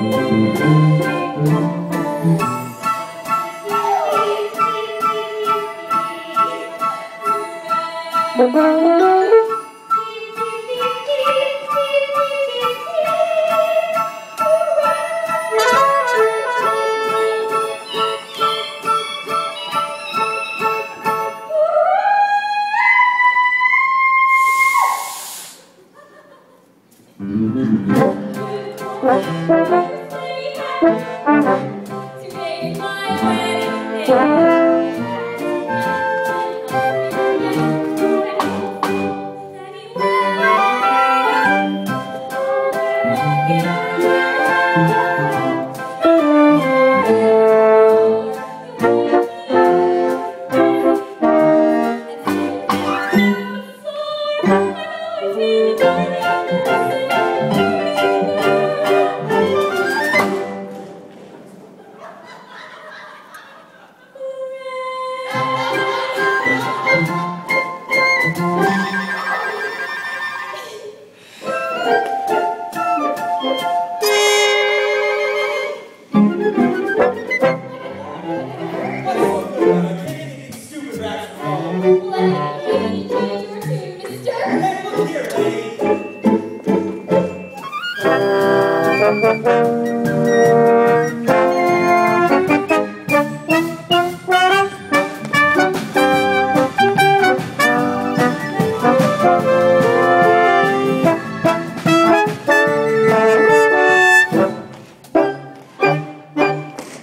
Thank mm -hmm. you.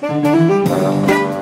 Thank